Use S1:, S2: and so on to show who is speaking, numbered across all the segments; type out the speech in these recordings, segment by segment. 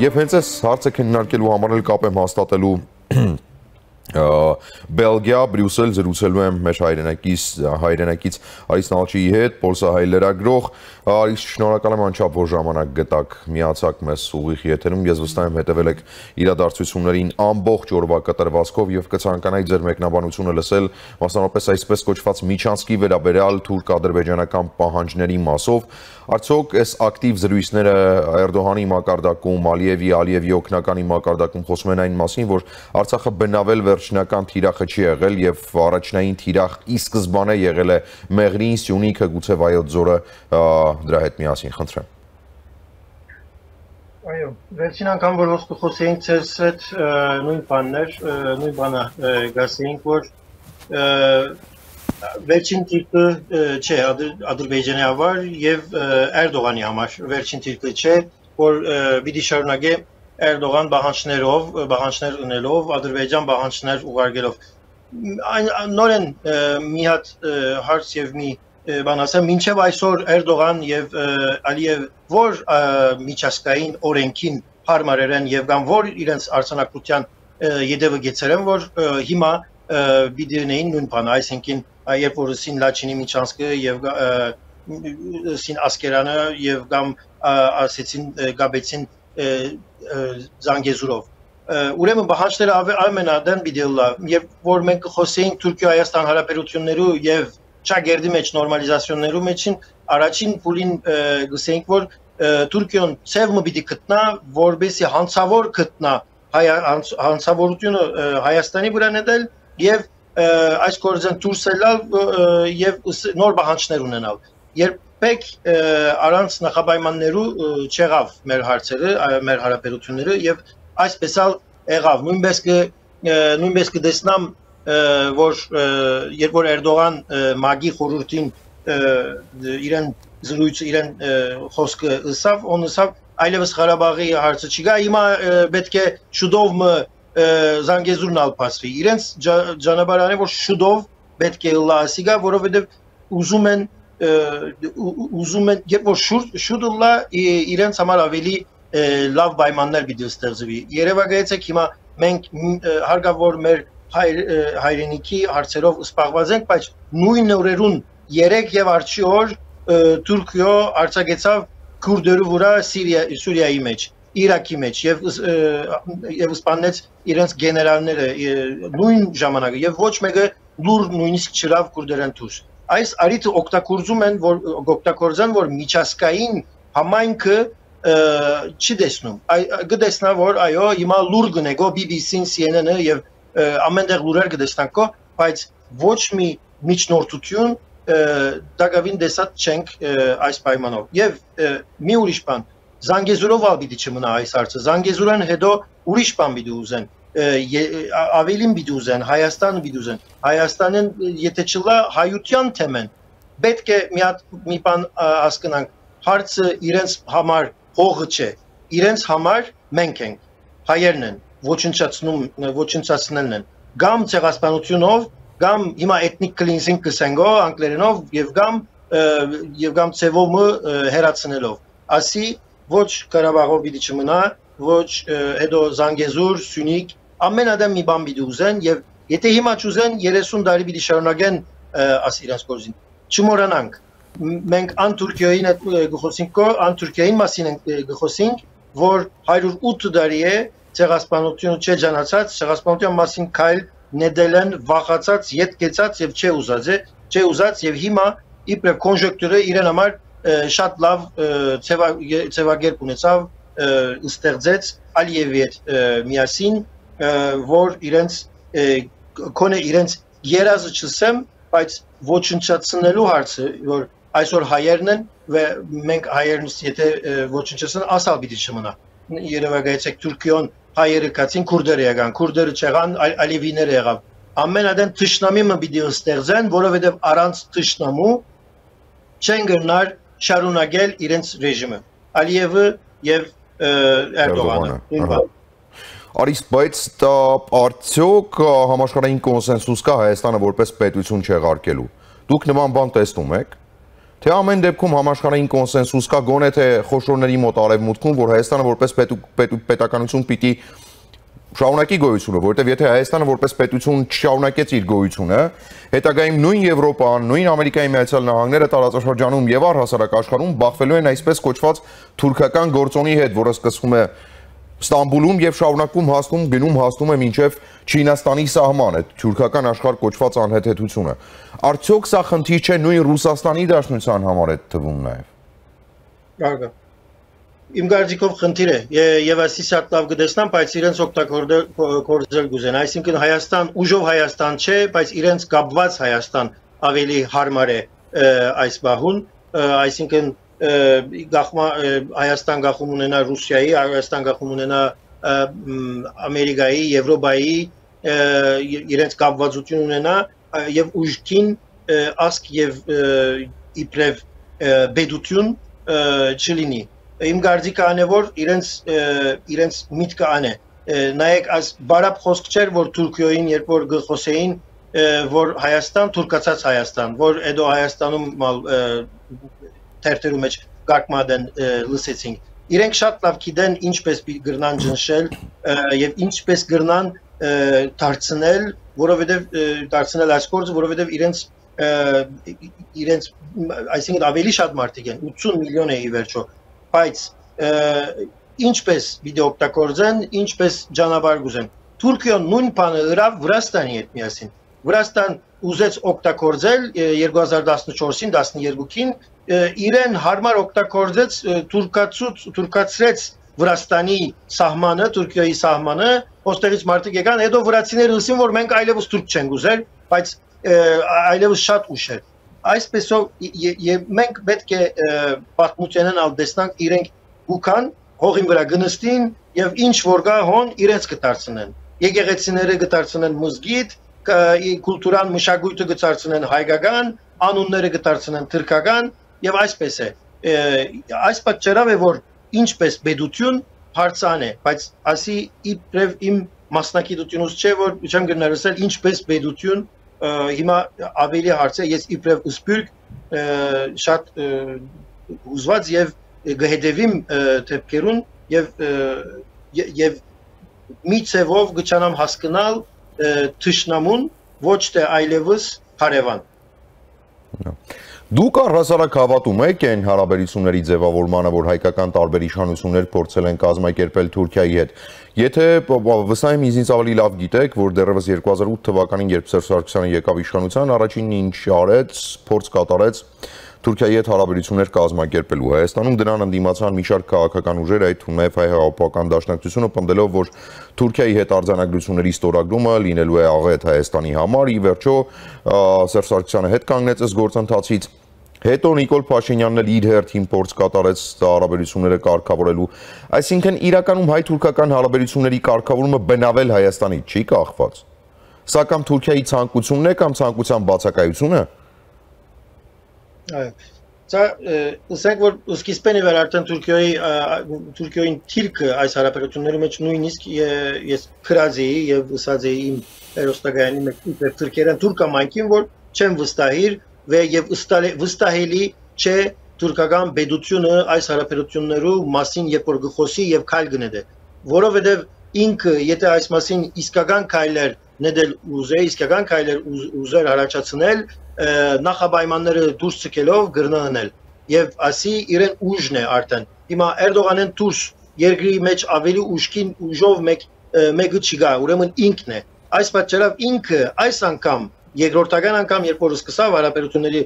S1: Եվ հենց այս հարցը քննարկելու համար էլ կապ եմ հաստատելու Բելգիա, Բրյուսել զրուցելու եմ մեր հայրենակից հայրենակից Արիս Նալչիի հետ, Պոլսահայ լրագրող։ Արիս, շնորհակալ եմ անչափ որ ժամանակ գտակ միացակ մեզ ուղիղ եթերում։ Ես վստահ եմ հետևել եք իրադարձություններին ամբողջ օրվա կտրվածքով եւ կցանկանայի ձեր մեկնաբանությունը լսել, մասնավորապես այսպես կոչված Միչանսկի վերաբերյալ թուրք-ադրբեջանական պահանջների մասով Արդյոք այս ակտիվ զրույցները Էրդողանի մակարդակում, Ալիևի, Ալիևի օկնականի մակարդակում խոսում են այն մասին, որ Արցախը բնավել վերջնական թիրախը չի եղել եւ առաջնային թիրախ ի սկզբանե եղել է Մեղրին, Սյունիքը, գուցե Վայոց ձորը դրա հետ միասին, խնդրեմ։
S2: Այո, վերջին անգամ որ ոսկու խոսեինք ցես հետ նույն բաններ, նույն բանը գասեինք, որ վերջին տիպը չէ Ադրբեջանի համար եւ Էրդողանի համար վերջին տիպը չէ որ պիտի շարունակե Էրդողան բանջներով բանջներ ունելով Ադրբեջան բանջներ ուղարկելով նորեն մի հատ հարց եւ մի բան ասեմ մինչեւ այսօր Էրդողան եւ Ալիև որ միջազգային օրենքին հարմարեր են եւ կամ որ իրենց արցանակության յետևը գեցերեն որ հիմա բիդերնեին նույն բանը այսինքն երբ որ Սին Լաչինի Միչանսկը եւ Սին Ասկերանը եւ կամ ասեցին գաբեցին Զանգեզուրով ուրեմն բահանջները ամենադեն բիդելլա երբ որ մենք խոսեինք Թուրքիա-Հայաստան հարաբերություններու եւ ճագերդի մեջ նորմալիզացիոններու մեջին առաջին փուլին գսեինք որ Թուրքիան ցևը պիտի գտնա որբեսի հանցավոր գտնա հանցավորությունը Հայաստանի վրա նել եւ այս կորձեն դուրս ելալ եւ նոր բանջներ ունենալ։ Երբեք առանց նախապայմաններու չեղավ մեր հարցերը, մեր հարաբերությունները եւ այսպես ալ եղավ։ Նույնպես կը նույնպես կտեսնամ որ երբ որ Էրդողան մագի խորհրդին իրեն զրույցը իրեն խոսքը ըսավ, օնսավ այլևս Ղարաբաղի հարցը չկա։ Հիմա պետք է շուտով Զանգեզուրն ալփասվի։ Իրենց ճանապարհանը որ շուտով պետք է լա ասիգա, որովհետև ուզում են ուզում են երբ որ շուտ շուտ լա իրենց համար ավելի լավ պայմաններ պիտի ստեղծվի։ Երևակայեցեք հիմա մենք հարգավոր մեր հայր, հայրենիքի հարցերով սպառված ենք, բայց նույն օրերուն 3 եւ արչի օր Թուրքիո արձակեցավ քուրդերու վրա Սիրիա Սուրիայի մեջ Իրաքի մեջ եւ եւ սպանեց իրենց գեներալները նույն ժամանակը եւ ոչ մեկը լուր նույնիսկ չրավ կուրդերեն դուրս այս արիթը օգտագործում են որ օգտագործան որ միջազգային համայնքը չի տեսնում գտեսնա որ այո հիմա լուր գնեգո BBC-ին CNN-ը եւ ամենտեղ լուրեր գտեսնանքո բայց ոչ մի միջնորդություն դակավին դեսած չենք այս պայմանով եւ մի ուրիշ բան Զանգեզուրով ալ պիտի չմնա այս հարցը։ Զանգեզուրան հետո ուրիշ բան պիտի ուզեն ավելին պիտի ուզեն, Հայաստանը պիտի ուզեն։ Հայաստանին եթե չլա հայության թեմեն, պետք է մի հատ մի բան հասկանանք, հարցը իրենց համար հողը չէ, իրենց համար մենք ենք, հայերն են, ոչնչացնում, ոչնչացնելն են։ Գամ ցեղասպանությունով, գամ հիմա էթնիկ կլինսինգ կսենգո անգլերենով եւ գամ եւ գամ ցևով հերացնելով։ Ասի ոչ Ղարաբաղով պիտի չմնա, ոչ հետո Զանգեզուր, Սյունիք, ամեն ադեմ մի բան պիտի ուզեն եւ եթե հիմա չուզեն 30 տարի պիտի շարունակեն աս իրենց գործին։ Չմոռանանք մենք ան Թուրքիային գխոսինք, ան Թուրքիային մասին գխոսինք, որ 108 տարի է ցեղասպանությունը չէ ջանացած, ցեղասպանության մասին քայլ նետել են վախացած, յետ կեցած եւ չէ ուզած չէ ուզած եւ հիմա իբրև կոնժեկտուրը իրեն համար շատ լավ ցևագերբ ունեցավ ստեղծեց Ալիևի հետ միասին որ իրենց կոնե իրենց երազը չսեմ բայց ոչնչացնելու հարցը որ այսօր հայերն են մենք հայերն եթե ոչնչացնեն ասալ պիտի չմնա երևակայեցեք Թուրքիոն հայերը կացին քուրդերը եկան քուրդերը չեղան ալիևիները եղավ ամենադեն թշնամի մը պիտի ստեղծեն որովհետև առանց թշնամու չեն գնար շարունակել իրենց ռեժիմը Ալիևը եւ Էրդողանը
S1: Արիս, բայց դա արդյոք համաշխարհային կոնսենսուս կա Հայաստանը որպես պետություն չեղարկելու։ Դուք նման բան տեսնում եք։ թե ամեն դեպքում համաշխարհային կոնսենսուս կա գոնե թե խոշորների մոտ արևմուտքում, որ Հայաստանը որպես պետ, պետ, պետականություն պիտի շարունակի գոյությունը, որովհետև եթե Հայաստանը որպես պետություն չշարունակեց իր գոյությունը, հետագայում նույն Եվրոպան, նույն Ամերիկայի Միացյալ Նահանգները տարածաշրջանում եւ առհասարակ աշխարհում բախվելու են այսպես կոչված թուրքական գործոնի հետ, որը սկսվում է Ստամբուլում եւ շարունակում հասնում գնում հասնում է մինչեւ Չինաստանի սահման այդ թուրքական աշխարհ կոչված անհեթեթությունը։ Արդյոք սա խնդիր չէ նույն Ռուսաստանի դաշնության համար է թվում նաեւ։
S2: Գարգա իմ գարձիկով խնդիր է եւ այսի շատ լավ գտեսնամ, բայց իրենց օգտագործել գուզեն, այսինքն Հայաստան ուժով Հայաստան չէ, բայց իրենց կապված Հայաստան ավելի հարմար է այս բահուն, այսինքն գախմա Հայաստան գախում ունենա Ռուսիայի, Հայաստան գախում ունենա Ամերիկայի, Եվրոպայի իրենց կապվածություն ունենա եւ ուժքին ասկ եւ իբրև բեդություն չլինի իմ գարձիկը ան է որ իրենց իրենց միտքը ան է նայեք այս բարապ խոսք չէր որ Թուրքիոյին երբ որ գխոսեին որ Հայաստան թուրքացած Հայաստան որ հետո Հայաստանում մալ թերթերու մեջ գարկմադեն լսեցինք իրենք շատ լավ գիտեն ինչպես գրնան ճնշել եւ ինչպես գրնան դարձնել որովհետեւ դարձնել այս գործը որովհետեւ իրենց իրենց այսինքն ավելի շատ մարդիկ են 80 միլիոն է ի վերջո բայց ինչպես վիդեո օգտագործեն, ինչպես ճանապարհ գուզեն։ Թուրքիան նույն բանը ըրավ Վրաստանի հետ միասին։ Վրաստան ուզեց օգտագործել 2014-ին, 12-ին իրեն հարմար օգտագործեց թուրքացուց թուրքացրեց Վրաստանի սահմանը, Թուրքիայի սահմանը, ոստեղից մարդիկ եկան, հետո վրացիները լսին, որ մենք այլևս թուրք չենք ուզել, բայց այլևս շատ ուշ էր այսպեսով եւ մենք պետք է պատմությանն ալ դեսնանք իրենք հուքան հողին վրա գնստին եւ ինչ որ գա հոն իրենց կդարձնեն եկեղեցիները կդարձնեն մզգիթ կուլտուրան մշակույթը կդարձնեն հայկական անունները կդարձնեն թրքական եւ այսպես է այս պատճառով է որ ինչպես բեդություն հարցան է բայց ասի իբրև իմ մասնակիտությունից չէ որ չեմ գնարսել ինչպես բեդություն հիմա ավելի հարց է ես իբրև սպյուրք շատ ուզված եւ գհետևիմ թեփքերուն եւ եւ մի ցևով գճանամ հասկանալ թշնամուն ոչ թե այլևս հարևան
S1: Դուք առհասարակ հավատում եք այն հարաբերությունների ձևավորմանը, որ հայկական տարբեր իշխանություններ փորձել են կազմակերպել Թուրքիայի հետ։ Եթե վստահ եմ ինձ ավելի լավ գիտեք, որ դեռևս 2008 թվականին, երբ Սերժ Սարգսյանը եկավ իշխանության, առաջինն ինչ արեց, փորձ կատարեց Թուրքիայի հետ հարաբերություններ կազմակերպելու։ Հայաստանում դրան ընդդիմացան մի շարք քաղաքական ուժեր, այդ թվում է հայ հեղափոխական դաշնակցությունը, պնդելով, որ Թուրքիայի հետ արձանագրությունների ստորագրումը լինելու է աղետ Հայաստանի համար։ Ի վերջո Սերժ Սարգսյանը հետ կանգնեց այս գործընթացից Հետո Նիկոլ Փաշինյանն էլ իր հերթին փորձ կատարեց հարաբերությունները կարգավորելու։ Այսինքն իրականում հայ-թուրքական հարաբերությունների կարգավորումը բնավել Հայաստանից չի կախված։ Սա կամ Թուրքիայի ցանկությունն է կամ ցանկության բացակայությունը։
S2: Այո։ Սա ասենք որ սկիզբեն էր արդեն Թուրքիայի Թուրքիային թիրքը այս հարաբերությունների մեջ նույնիսկ ես քրած էի եւ ըսած էի իմ հերոստագայանի մեջ թուրքերեն թուրքամանկին որ չեմ վստահիր եւ վստահելի չէ թուրքական բեդությունը այս հարաբերություններու մասին երբ որ գխոսի եւ քայլ գնեդե որովհետեւ ինքը եթե այս մասին իսկական քայլեր նետել ուզե իսկական քայլեր ուզեր հարաճացնել նախապայմանները դուրս ցկելով գրնանել եւ ասի իրեն ուժն է արդեն հիմա Էրդողանեն դուրս երկրի մեջ ավելի ուժքին ուժով մեկ մեկը չգա ուրեմն ինքն է այս պատճառով ինքը այս անգամ երկրորդական անգամ երբ որ սկսավ հարաբերությունների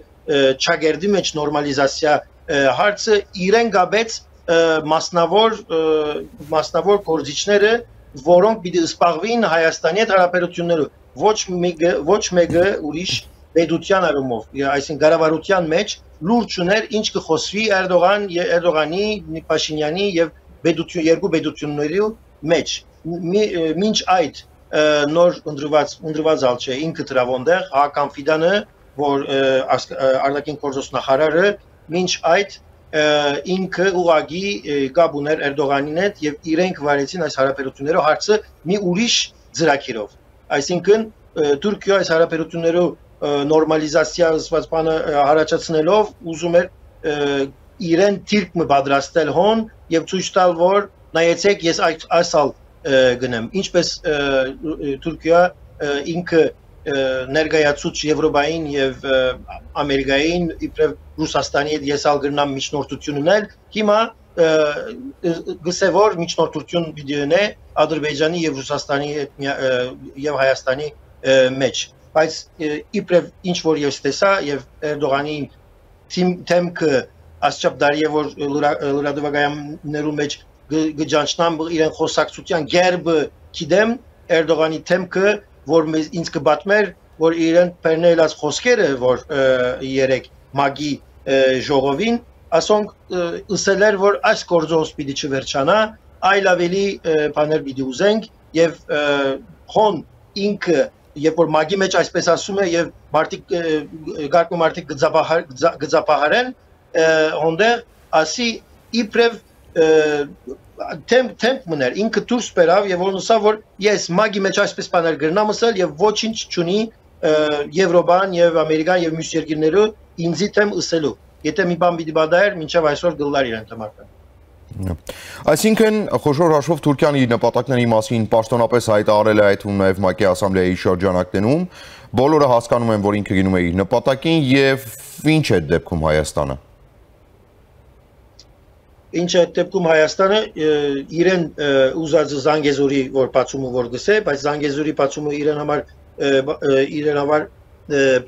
S2: ճագերդի մեջ նորմալիզացիա հարցը իրեն գաբեց մասնավոր մասնավոր կորզիչները որոնք պիտի սպաղվին Հայաստանի հետ հարաբերություններով ոչ մեկը ոչ մեկը ուրիշ պետության առումով այսինքն գարավարության մեջ լուրջ ուներ ինչ կխոսվի Էրդողան Էրդողանի Փաշինյանի եւ պետություն երկու պետությունների մեջ մինչ այդ նոր ընդրված ընդրված ալ չէ ինքը դրավոնդեղ Հական Ֆիդանը որ արտաքին գործոս նախարարը ոչ այդ ինքը ուղագի գաբ ուներ Էրդողանին հետ եւ իրենք վարեցին այս հարաբերությունները հարցը մի ուրիշ ծրակիրով այսինքն Թուրքիա այս հարաբերություններով նորմալիզացիա զսված բանը հարաճացնելով ուզում էր իրեն թիրք մը պատրաստել հոն եւ ցույց տալ որ նայեցեք ես այսալ գնեմ ինչպես Թուրքիա ինքը ներկայացուց Եվրոպային եւ Ամերիկային իբրև Ռուսաստանի հետ եսալ գրնամ միջնորդություն ունել հիմա գսեվոր միջնորդություն է Ադրբեջանի եւ Ռուսաստանի եւ Հայաստանի մեջ բայց իբրև ինչ որ ես տեսա եւ Էրդողանի թեմքը ասչապ դարիե որ լրատվագայաններու մեջ գջանչնամ իրեն խոսակցության գերբը գիտեմ Էրդողանի թեմքը որ մեզ ինձ կբատմեր որ իրեն բերնելած խոսքերը որ երեք մագի ժողովին ասոնք ըսել էր որ այս գործոս պիտի չվերջանա, այլ ավելի բաներ պիտի ուզենք եւ հոն ինքը երբ որ մագի մեջ այսպես ասում է եւ մարդիկ գարկու մարդիկ գծապահար գծապահարեն հոնդեր ասի իբրև թեմ թեմp մներ ինքը դուրս բերավ եւ ոնսա որ ես մագի մեջ այսպես բաներ գրնամ ասել եւ ոչինչ չունի Եվրոպան եւ Ամերիկան եւ մյուս երկրները ինձի թեմ ըսելու Եթե մի բան պիտի բադայր, մինչև այսօր գլլար իրեն թմարկան։
S1: Այսինքն խոշոր հաշվով Թուրքիան իր նպատակների մասին պաշտոնապես հայտարարել է այդ ու նաև ՄԱԿ-ի ասամբլեայի շրջանակներում։ Բոլորը հասկանում են, որ ինքը գնում է իր նպատակին եւ ինչ է դեպքում Հայաստանը։
S2: Ինչ է դեպքում Հայաստանը իրեն ուզած Զանգեզուրի որ բացումը որ գսե, բայց Զանգեզուրի բացումը իրեն համար իրեն համար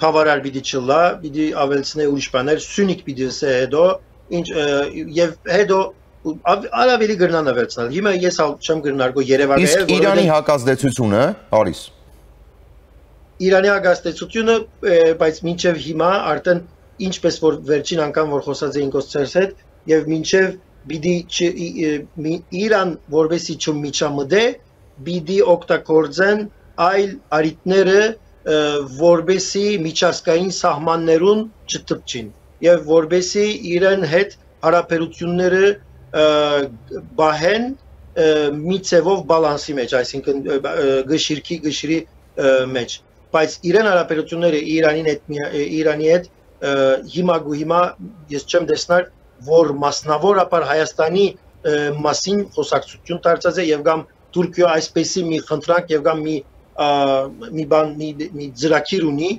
S2: բավարար պիտի չլա, պիտի ավելցնե ուրիշ բաներ, սյունիկ պիտի սե հետո, ինչ եւ հետո արավելի գրնան ավելցնել։ Հիմա ես չեմ գրնար գո Երևանը
S1: Իսկ Իրանի հակազդեցությունը, Արիս։
S2: Իրանի հակազդեցությունը, բայց մինչև հիմա արդեն ինչպես որ վերջին անգամ որ խոսած էինք ոստերս հետ եւ մինչև պիտի Իրան որովհետեւ չմիջամդե պիտի օգտագործեն այլ արիտները որբեսի միջազգային սահմաններուն չտպչին եւ որբեսի իրեն հետ հարաբերությունները բահեն մի ցևով բալանսի մեջ, այսինքն գշիրքի գշիրի մեջ բայց իրեն հարաբերությունները Իրանին հետ Իրանի հետ հիմա գու հիմա ես չեմ տեսնար որ մասնավորապես Հայաստանի մասին խոսակցություն դարձած է եւ կամ Թուրքիա այսպեսի մի խնդրանք եւ կամ մի մի բան մի մի ծրագիր ունի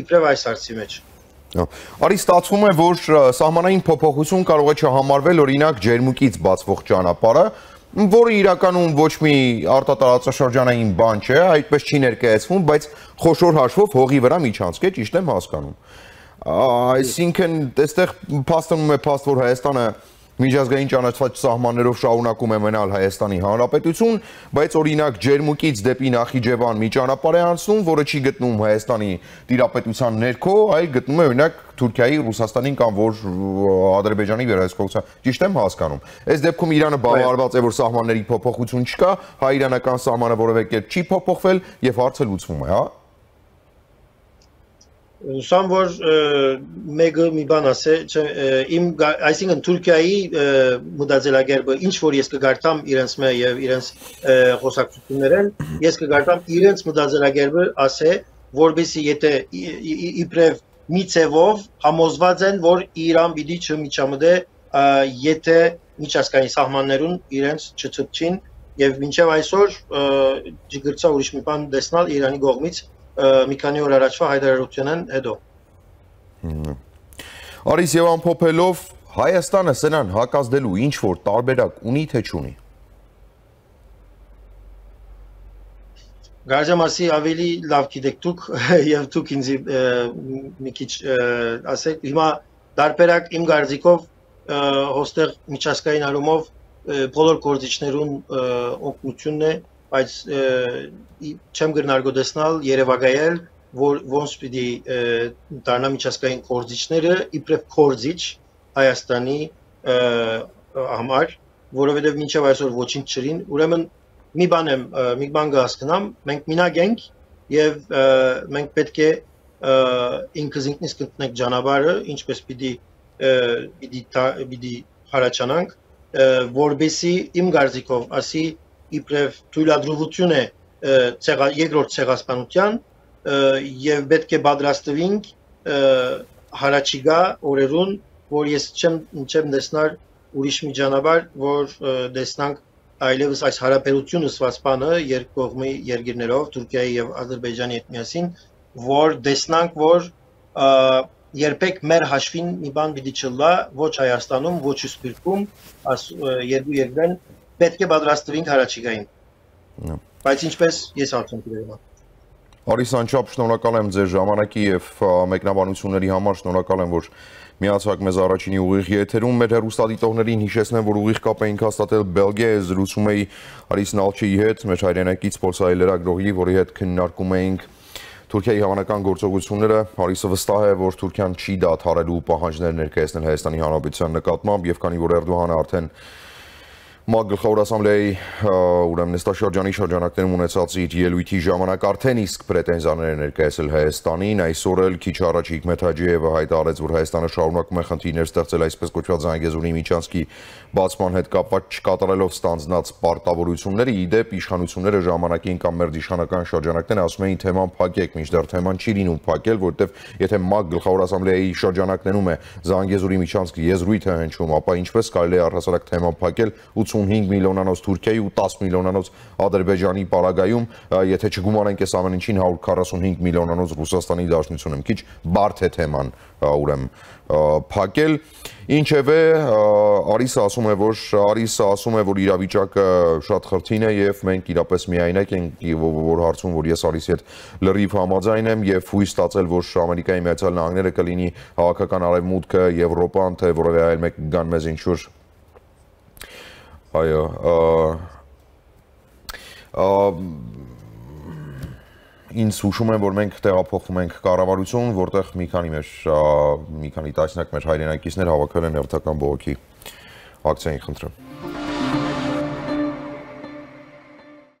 S2: իբրև այս հարցի մեջ։
S1: Արի ստացվում է, որ սահմանային փոփոխություն կարող է չհամարվել օրինակ ջերմուկից բացվող ճանապարհը, որը իրականում ոչ մի արտատարածաշրջանային բան չէ, այդպես չի ներկայացվում, բայց խոշոր հաշվով հողի վրա միջանցք է, ճիշտ եմ հասկանում։ Այսինքն, այստեղ փաստանում է փաստ, որ Հայաստանը միջազգային ճանաչված սահմաններով շարունակում է մնալ Հայաստանի Հանրապետություն, բայց օրինակ Ջերմուկից դեպի Նախիջևան մի ճանապարհ է անցնում, որը չի գտնում Հայաստանի տիրապետության ներքո, այլ գտնում է օրինակ Թուրքիայի, Ռուսաստանի կամ որ Ադրբեջանի վերահսկողության։ Ճիշտ եմ հասկանում։ Այս դեպքում Իրանը բավարարված է, որ սահմանների փոփոխություն չկա, հայ-իրանական սահմանը որևէ կերպ չի փոփոխվել եւ հարցը լուծվում է, հա։
S2: Ուսամ որ մեկը մի բան ասե, իմ այսինքն Թուրքիայի մտածելակերպը ինչ որ ես կգարտամ իրենց մե եւ իրենց խոսակցություններեն, ես կգարտամ իրենց մտածելակերպը ասե, որբեսի եթե իբրև մի ցևով համոզված են, որ Իրան պիտի չմիջամտե, եթե միջազգային սահմաններուն իրենց չծպչին եւ մինչեւ այսօր չգրծա ուրիշ մի բան տեսնալ Իրանի կողմից մի քանի օր առաջվա հայտարարությունն հետո։
S1: Արիս եւ ամփոփելով Հայաստանը սրան հակազդելու ինչ որ տարբերակ ունի թե չունի։
S2: Գարժամասի ավելի լավ գիտեք դուք եւ դուք ինձ մի քիչ ասեք հիմա տարբերակ իմ գարձիկով հոստեղ միջազգային առումով բոլոր գործիչներուն օգնությունն է բայց չեմ գրնարգոդեսնալ Երևակայել, որ ոնց պիտի դառնա միջազգային կորզիչները իբրև կորզիչ Հայաստանի համար, որովհետև մինչև այսօր ոչինչ չրին, ուրեմն մի բան եմ, մի բան կհասկանամ, մենք մինակ ենք եւ մենք պետք է ինքս ինքնից կտնենք ճանապարհը, ինչպես պիտի պիտի պիտի հարաճանանք, որբեսի իմ գարձիկով ասի իբրև թույլատրություն է երկրորդ ցեղասպանության եւ պետք է պատրաստվենք հարաճիգա օրերուն, որ ես չեմ չեմ տեսնար ուրիշ միջանաբար, որ տեսնանք այլևս այս հարաբերությունը սվասպանը երկկողմի երկիրներով Թուրքիայի եւ Ադրբեջանի հետ միասին, որ տեսնանք, որ երբեք մեր հաշվին մի բան պիտի չլա ոչ Հայաստանում, ոչ Սփյուռքում, երկու երկրեն պետք է պատրաստվենք հարաճիգային։ Բայց ինչպես ես արդեն գրել եմ։
S1: Արիս Անչապ, շնորհակալ եմ ձեր ժամանակի եւ մեկնաբանությունների համար, շնորհակալ եմ, որ միացաք մեզ առաջինի ուղիղ եթերում։ Մեր հերոստատիտողներին հիշեցնեմ, որ ուղիղ կապ էինք հաստատել Բելգիայի զրուցում էի Արիս Նալչիի հետ, մեր հայրենակից Պոլսայի լրագրողի, որի հետ քննարկում էինք Թուրքիայի հավանական գործողությունները Հարիսը վստահ է, որ Թուրքիան չի դադարելու պահանջներ ներկայացնել Հայաստանի Հանրապետության նկատմամբ եւ քանի որ Էրդողանը արդեն ՄԱԿ գլխավոր ասամբլեայի ուրեմն նստաշրջանի շրջանակներում ունեցած իր ելույթի ժամանակ արդեն իսկ պրետենզիաներ ներկայացել Հայաստանին, այսօր էլ քիչ առաջ Հիկմետ Հաջիևը հայտարարեց, որ Հայաստանը շարունակում է խնդիրներ ստեղծել այսպես կոչված Զանգեզուրի միջանցքի բացման հետ կապված չկատարելով ստանձնած պարտավորությունները, իդեպ իշխանությունները ժամանակին կամ մեր իշխանական շրջանակներն ասում էին թեման փակեք, մինչդեռ թեման չի լինում փակել, որովհետև եթե ՄԱԿ գլխավոր ասամբլեայի շրջանակներում է Զանգեզուրի միջանցքը եզրույթ է հնչում, ապա ինչպես կարելի է առհասարակ թեման փակել 85 միլիոնանոց Թուրքիայի ու 10 միլիոնանոց Ադրբեջանի պարագայում, եթե չգումանենք այս ամեն ինչին 145 միլիոնանոց Ռուսաստանի Դաշնությունը, քիչ բարդ է թեման, ուրեմն փակել։ Ինչևէ, Արիսը ասում է, որ Արիսը ասում է, որ իրավիճակը շատ խրթին է եւ մենք իրապես միայնակ ենք որ հարցում, որ ես Արիսի հետ լրիվ համաձայն եմ եւ հույս ստացել, որ Ամերիկայի Միացյալ Նահանգները կլինի հավաքական արևմուտքը, Եվրոպան, թե որևէ այլ մեկ կգան մեզ ինչ որ այո, ինձ հուշում եմ, որ մենք տեղափոխվում ենք կառավարություն, որտեղ մի քանի մեր մի քանի տասնյակ մեր հայրենակիցներ հավաքվել են հերթական բողոքի ակցիային խնդրեմ։